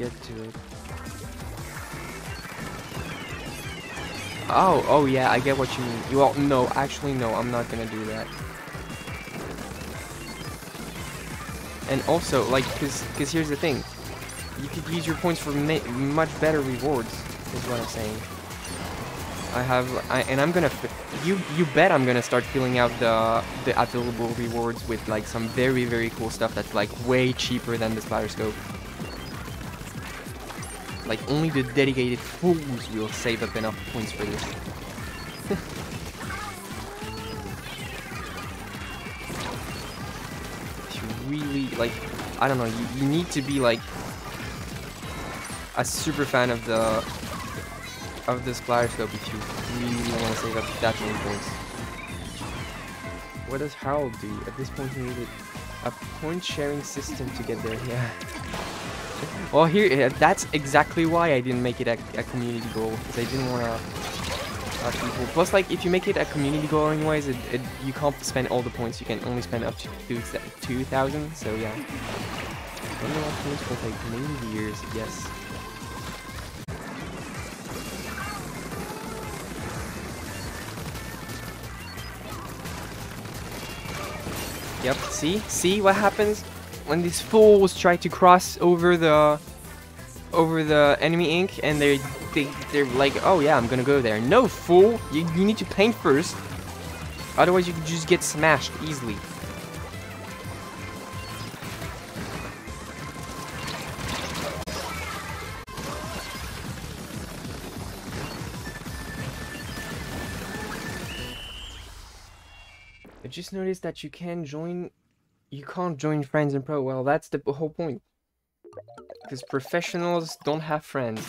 get to it. Oh, oh yeah, I get what you mean. Well, no, actually no, I'm not gonna do that. And also, like, cause, cause here's the thing. You could use your points for much better rewards, is what I'm saying. I have, I, and I'm gonna, you you bet I'm gonna start filling out the the available rewards with like some very very cool stuff that's like way cheaper than the splatter scope. Like only the dedicated fools will save up enough points for this. you really like, I don't know, you, you need to be like a super fan of the of this scope if you really want to save up that many points. What does Harold do? At this point he needed a point sharing system to get there, yeah. well here, uh, that's exactly why I didn't make it a, a community goal, because I didn't want to people. Plus, like, if you make it a community goal anyways, it, it, you can't spend all the points, you can only spend up to 2,000, so yeah. Wonder what points will take many years, yes. Yep, see? See what happens when these fools try to cross over the over the enemy ink and they they they're like, "Oh yeah, I'm to go there." No, fool. You you need to paint first. Otherwise, you could just get smashed easily. I just noticed that you can join... You can't join friends in pro. Well, that's the whole point. Because professionals don't have friends.